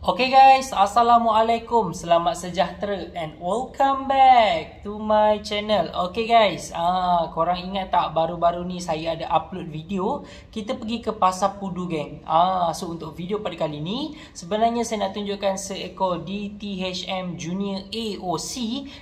Okay guys, Assalamualaikum, selamat sejahtera and welcome back to my channel. Okay guys, ah, korang ingat tak baru-baru ni saya ada upload video? Kita pergi ke Pasar Pudu geng. Ah, So untuk video pada kali ni Sebenarnya saya nak tunjukkan seekor DTHM Junior AOC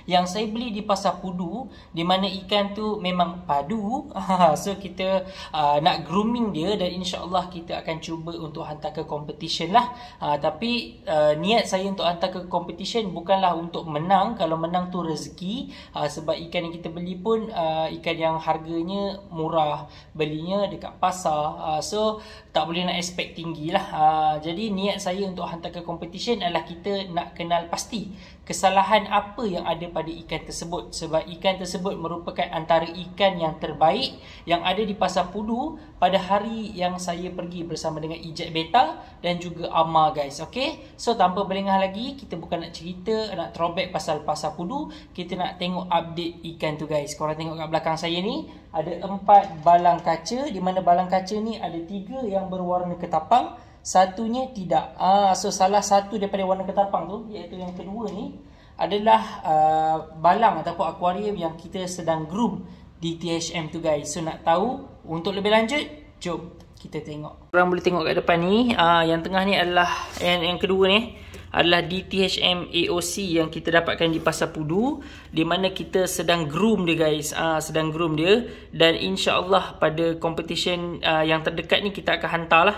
Yang saya beli di Pasar Pudu Di mana ikan tu memang padu. So kita uh, nak grooming dia Dan insyaAllah kita akan cuba untuk hantar ke competition lah. Uh, Tapi uh, niat saya untuk hantar ke competition bukanlah untuk menang. Kalau menang tu rezeki. Uh, sebab ikan yang kita beli pun uh, ikan yang harganya murah belinya dekat pasar. Uh, so tak boleh nak expect tinggi lah. Uh, jadi niat saya untuk hantar ke competition adalah kita nak kenal pasti kesalahan apa yang ada pada ikan tersebut? Sebab ikan tersebut merupakan antara ikan yang terbaik yang ada di pasar pudu pada hari yang saya pergi bersama dengan Ijat Beta dan juga Amma guys. Okay so tanpa berlengah lagi kita bukan nak cerita nak throwback pasal pasar pudu. Kita nak tengok update ikan tu guys. Korang tengok kat belakang saya ni ada empat balang kaca. Di mana balang kaca ni ada tiga yang berwarna ketapang satunya tidak. Ah, so salah satu daripada warna ketapang tu iaitu yang kedua ni adalah uh, balang ataupun akuarium yang kita sedang groom di THM tu guys. So nak tahu untuk lebih lanjut, jom kita tengok. Korang boleh tengok kat depan ni, uh, yang tengah ni adalah yang, yang kedua ni adalah DTHM AOC yang kita dapatkan di Pasar Pudu di mana kita sedang groom dia guys uh, sedang groom dia dan insya-Allah pada competition uh, yang terdekat ni kita akan hantarlah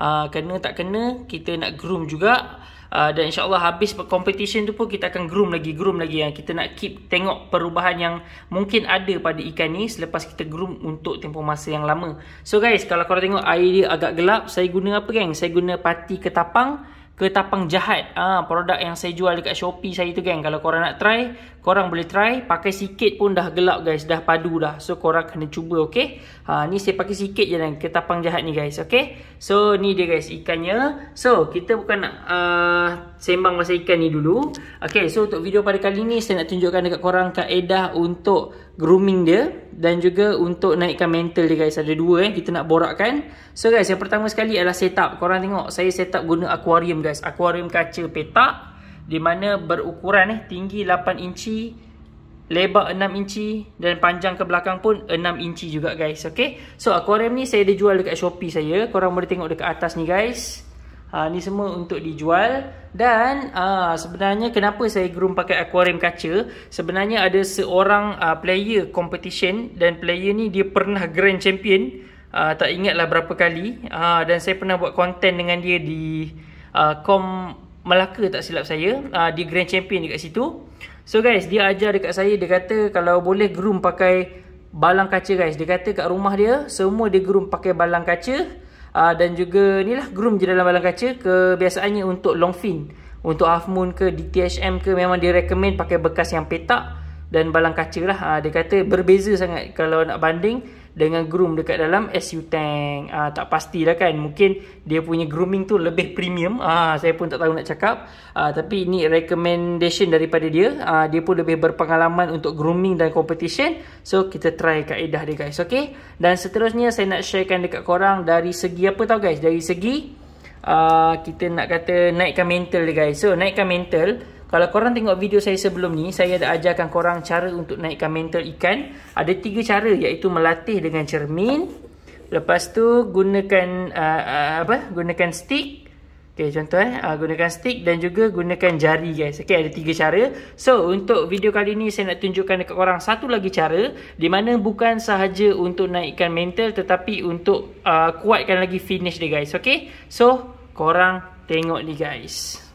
uh, kena tak kena kita nak groom juga. Uh, dan insyaallah habis competition tu pun kita akan groom lagi groom lagi. Yang kita nak keep tengok perubahan yang mungkin ada pada ikan ni selepas kita groom untuk tempoh masa yang lama. So guys kalau korang tengok air dia agak gelap. Saya guna apa geng? Saya guna pati ketapang ketapang jahat. Ah ha, produk yang saya jual dekat Shopee saya tu geng kalau korang nak try korang boleh try. Pakai sikit pun dah gelap guys. Dah padu dah. So korang kena cuba okey? Ha ni saya pakai sikit je dan ketapang jahat ni guys okey? So ni dia guys ikannya. So kita bukan nak uh, sembang pasal ikan ni dulu. Okey so untuk video pada kali ni saya nak tunjukkan dekat korang kaedah untuk grooming dia dan juga untuk naikkan mental dia guys. Ada dua eh kita nak borakkan. So guys yang pertama sekali adalah setup. Korang tengok saya setup guna aquarium guys. Aquarium kaca petak di mana berukuran eh tinggi 8 inci lebar 6 inci dan panjang ke belakang pun 6 inci juga guys. Okey? So aquarium ni saya ada jual dekat Shopee saya. Korang boleh tengok dekat atas ni guys ha ni semua untuk dijual. Dan ha, sebenarnya kenapa saya groom pakai aquarium kaca? Sebenarnya ada seorang uh, player competition. Dan player ni dia pernah grand champion. Uh, tak ingatlah berapa kali. Uh, dan saya pernah buat konten dengan dia di uh, com Melaka tak silap saya. Uh, Dia Grand Champion dekat situ. So guys Dia ajar dekat saya. Dia kata Kalau boleh groom pakai Balang kaca guys. Dia kata kat rumah dia Semua dia groom pakai balang kaca uh, Dan juga Ni lah groom je dalam balang kaca. Kebiasaannya untuk long fin. Untuk half moon ke DTHM ke Memang dia recommend pakai bekas yang petak Dan balang kaca lah. Uh, Dia kata berbeza sangat Kalau nak banding dengan groom dekat dalam SU tank uh, tak pastilah kan. Mungkin dia punya grooming tu lebih premium. Uh, saya pun tak tahu nak cakap. Uh, tapi ini recommendation daripada dia. Uh, dia pun lebih berpengalaman untuk grooming dan competition. So kita try kaedah dia guys okay dan seterusnya saya nak sharekan dekat korang dari segi apa tau guys? Dari segi uh, kita nak kata naikkan mental dia guys. So naikkan mental kalau korang tengok video saya sebelum ni, saya ada ajarkan korang cara untuk naikkan mental ikan. Ada tiga cara iaitu melatih dengan cermin. Lepas tu gunakan uh, uh, apa? Gunakan stick. Okay, contoh eh. Uh, gunakan stick dan juga gunakan jari guys. Okay, ada tiga cara. So, untuk video kali ni saya nak tunjukkan dekat korang satu lagi cara. Di mana bukan sahaja untuk naikkan mental tetapi untuk uh, kuatkan lagi finish dia guys. Okay, so korang tengok ni guys.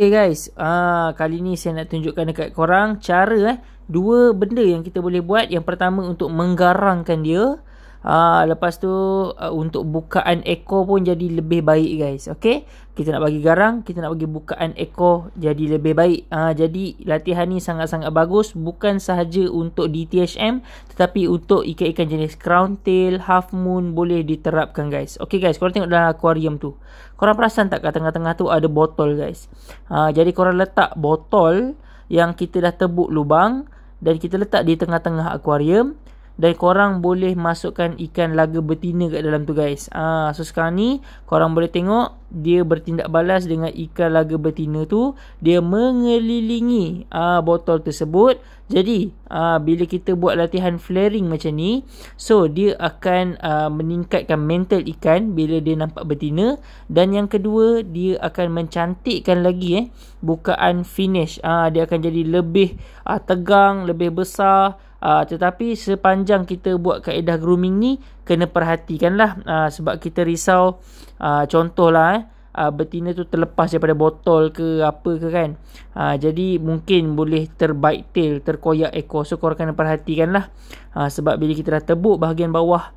Okay guys, ah kali ni saya nak tunjukkan dekat korang cara eh dua benda yang kita boleh buat. Yang pertama untuk menggarangkan dia. Ah lepas tu uh, untuk bukaan ekor pun jadi lebih baik guys. Okey. Kita nak bagi garang, kita nak bagi bukaan ekor jadi lebih baik. Ah jadi latihan ni sangat-sangat bagus bukan sahaja untuk DTHM tetapi untuk ikan-ikan jenis crown tail, half moon boleh diterapkan guys. Okey guys, korang tengok dalam akuarium tu. Korang perasan tak kat tengah-tengah tu ada botol guys. Ah jadi korang letak botol yang kita dah tebuk lubang dan kita letak di tengah-tengah akuarium dan korang boleh masukkan ikan laga betina kat dalam tu guys. Ah, so sekarang ni korang boleh tengok dia bertindak balas dengan ikan laga betina tu, dia mengelilingi ah botol tersebut. Jadi, ah bila kita buat latihan flaring macam ni, so dia akan ah, meningkatkan mental ikan bila dia nampak betina dan yang kedua dia akan mencantikkan lagi eh bukaan finish. Ah dia akan jadi lebih ah, tegang, lebih besar Uh, tetapi sepanjang kita buat kaedah grooming ni kena perhatikanlah uh, sebab kita risau uh, contohlah eh uh, betina tu terlepas daripada botol ke apa ke kan. Uh, jadi mungkin boleh terbaik tail terkoyak ekor. So korang kena perhatikanlah. Uh, sebab bila kita dah tebuk bahagian bawah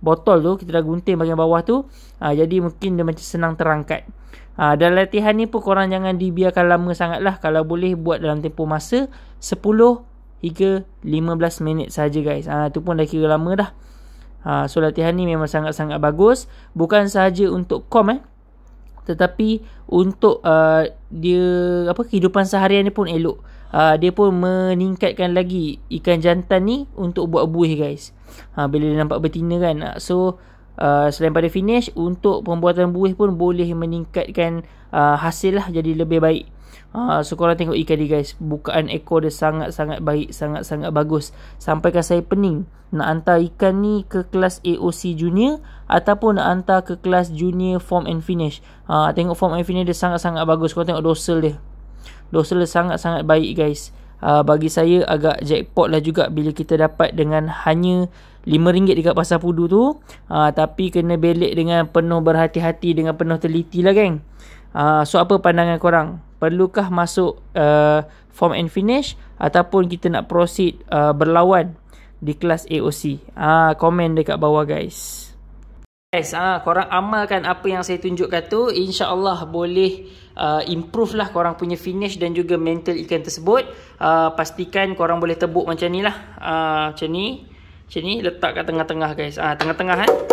botol tu kita dah gunting bahagian bawah tu uh, jadi mungkin dia macam senang terangkat. Uh, dan latihan ni pun korang jangan dibiarkan lama sangat lah kalau boleh buat dalam tempoh masa 10 hingga 15 minit saja guys. Ha tu pun dah kira lama dah. Ha so latihan ni memang sangat-sangat bagus bukan sahaja untuk kom eh tetapi untuk uh, dia apa kehidupan seharian ni pun elok. Uh, dia pun meningkatkan lagi ikan jantan ni untuk buat buih guys. Ha bila dia nampak betina kan. So uh, selain pada finish untuk pembuatan buih pun boleh meningkatkan uh, hasil lah jadi lebih baik. Ha, so korang tengok ni guys. Bukaan ekor dia sangat-sangat baik Sangat-sangat bagus. Sampaikan saya pening. Nak hantar ikan ni ke kelas AOC junior Ataupun nak hantar ke kelas junior form and finish. Ha, Tengok form and finish dia sangat-sangat bagus. Korang tengok dorsal dia. Dorsal dia sangat-sangat baik guys. Ha, Bagi saya agak jackpot lah juga Bila kita dapat dengan hanya RM5 dekat pasar pudu tu. Ha, Tapi kena belik dengan penuh berhati-hati Dengan penuh teliti lah geng. Ha, So apa pandangan korang? Perlukah masuk uh, form and finish ataupun kita nak proceed uh, berlawan di kelas AOC. Ah komen dekat bawah guys. Guys, ah korang amalkan apa yang saya tunjukkan tu, insya-Allah boleh uh, improve lah korang punya finish dan juga mental ikan tersebut. Uh, pastikan korang boleh tebuk macam ni lah. Uh, macam ni. Macam ni letak kat tengah-tengah guys. Ah tengah-tengah kan.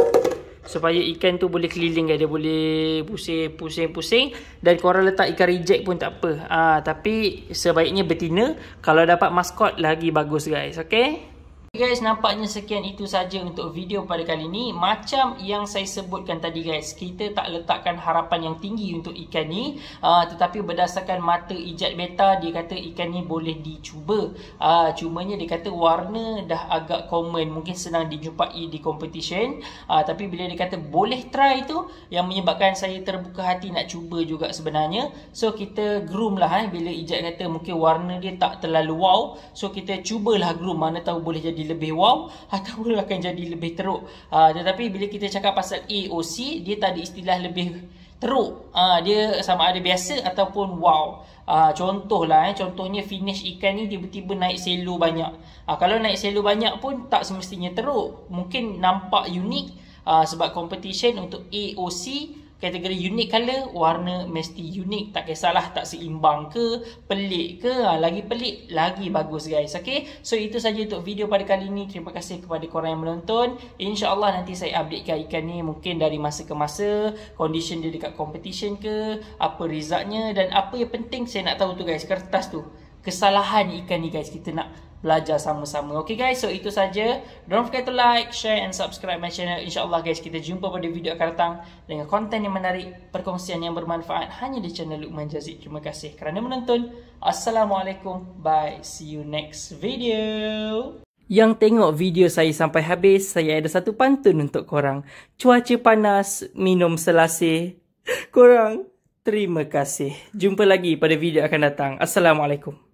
Supaya ikan tu boleh keliling kan. Dia boleh pusing pusing pusing. Dan korang letak ikan reject pun tak apa. Ha, tapi sebaiknya betina. Kalau dapat maskot lagi bagus guys guys nampaknya sekian itu saja untuk video pada kali ini. Macam yang saya sebutkan tadi guys kita tak letakkan harapan yang tinggi untuk ikan ni. Uh, tetapi berdasarkan mata ijat beta dia kata ikan ni boleh dicuba. Uh, cumanya dia kata warna dah agak common. Mungkin senang dijumpai di competition. Uh, tapi bila dia kata boleh try tu yang menyebabkan saya terbuka hati nak cuba juga sebenarnya. So kita groom lah eh, bila ijat kata mungkin warna dia tak terlalu wow so kita cubalah groom. Mana tahu boleh jadi lebih wow ataupun akan jadi lebih teruk. Uh, tetapi bila kita cakap pasal AOC, dia tak ada istilah lebih teruk. Uh, dia sama ada biasa ataupun wow. Uh, contohlah, eh, contohnya finish ikan ni tiba-tiba naik selo banyak. Uh, kalau naik selo banyak pun tak semestinya teruk. Mungkin nampak unik uh, sebab competition untuk AOC kategori unique color warna mesti unik. Tak kisahlah tak seimbang ke pelik ke. Ha, lagi pelik lagi bagus guys. Okay so itu saja untuk video pada kali ini. Terima kasih kepada korang yang menonton. Insyaallah nanti saya updatekan ikan ni mungkin dari masa ke masa condition dia dekat competition ke apa resultnya dan apa yang penting saya nak tahu tu guys. Kertas tu. Kesalahan ikan ni guys. Kita nak belajar sama-sama. Okay guys, so itu saja. Don't forget to like, share and subscribe my channel. InsyaAllah guys, kita jumpa pada video akan datang dengan konten yang menarik, perkongsian yang bermanfaat hanya di channel Lukman Jazid. Terima kasih kerana menonton. Assalamualaikum. Bye. See you next video. Yang tengok video saya sampai habis, saya ada satu pantun untuk korang. Cuaca panas, minum selasih. Korang, terima kasih. Jumpa lagi pada video akan datang. Assalamualaikum.